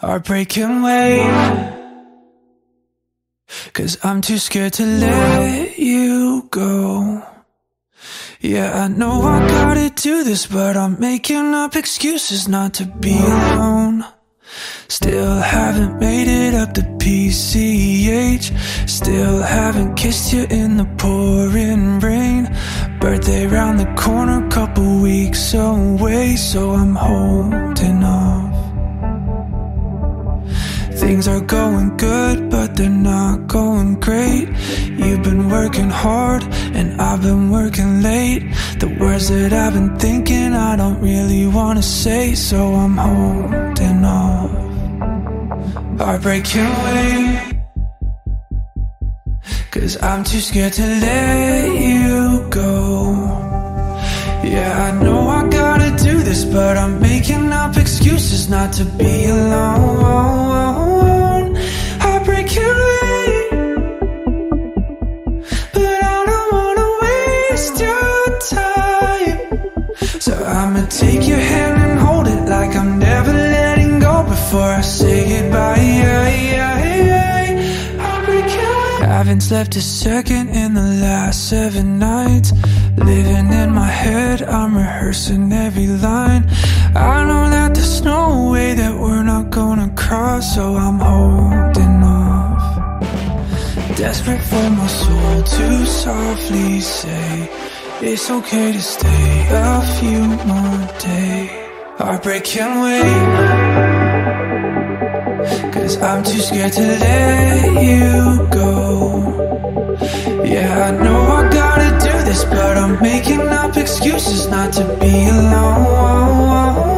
Heartbreak can wait. Cause I'm too scared to let you go. Yeah, I know I gotta do this, but I'm making up excuses not to be alone. Still haven't made it up to PCH. Still haven't kissed you in the pouring rain. Birthday round the corner, couple weeks away, so I'm holding off. Things are going good, but they're not going great. You've been working hard, and I've been working late. The words that I've been thinking, I don't really wanna say, so I'm holding off. Heartbreak can wait. Cause I'm too scared to let you go. Yeah, I know I gotta do this, but I'm making up excuses not to be alone. Haven't slept a second in the last seven nights. Living in my head, I'm rehearsing every line. I know that there's no way that we're not gonna cross, so I'm Desperate for my soul to softly say It's okay to stay a few more days. Heartbreak can wait Cause I'm too scared to let you go. Yeah, I know I gotta do this But I'm making up excuses not to be alone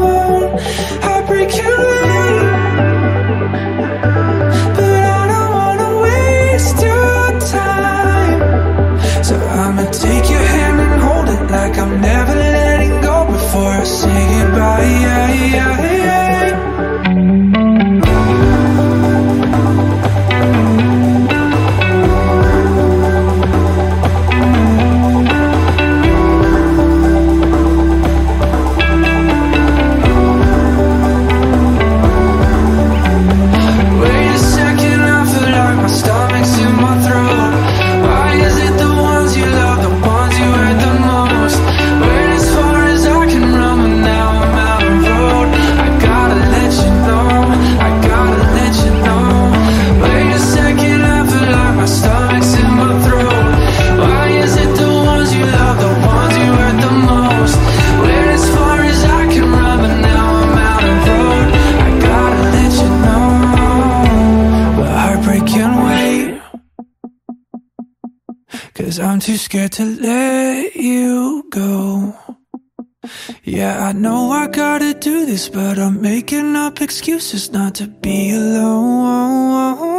Cause I'm too scared to let you go. Yeah, I know I gotta do this, but I'm making up excuses not to be alone.